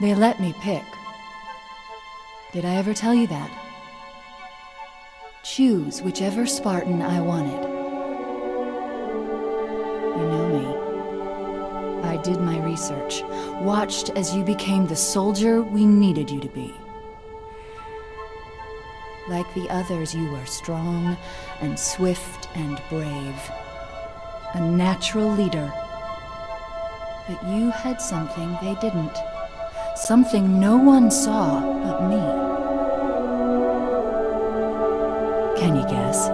They let me pick. Did I ever tell you that? Choose whichever Spartan I wanted. You know me. I did my research, watched as you became the soldier we needed you to be. Like the others, you were strong and swift and brave. A natural leader. But you had something they didn't. Something no one saw but me. Can you guess?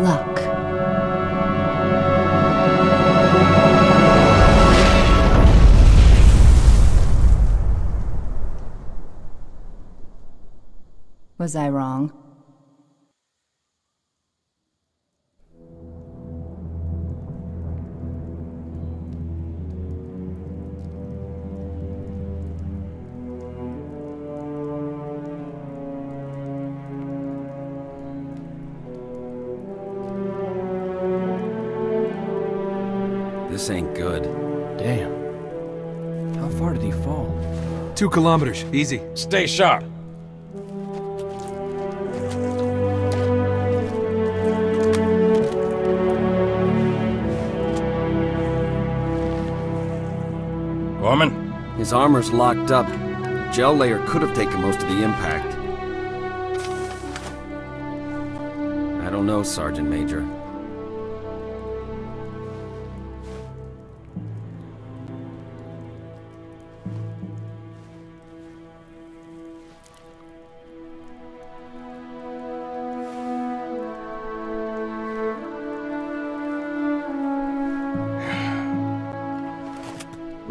Luck. Was I wrong? This ain't good. Damn. How far did he fall? Two kilometers, easy. Stay sharp. Gorman? His armor's locked up. Gel layer could have taken most of the impact. I don't know, Sergeant Major.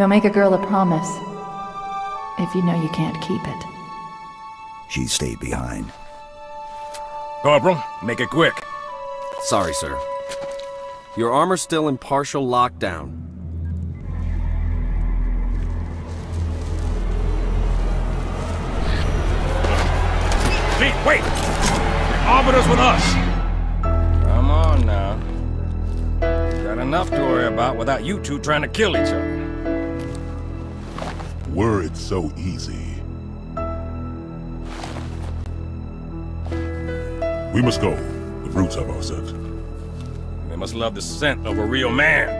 Don't make a girl a promise. If you know you can't keep it. She stayed behind. Corporal, make it quick. Sorry, sir. Your armor's still in partial lockdown. Pete, wait! The Arbiter's with us! Come on now. Got enough to worry about without you two trying to kill each other. Were it so easy. We must go. The brutes have our scent. They must love the scent of a real man.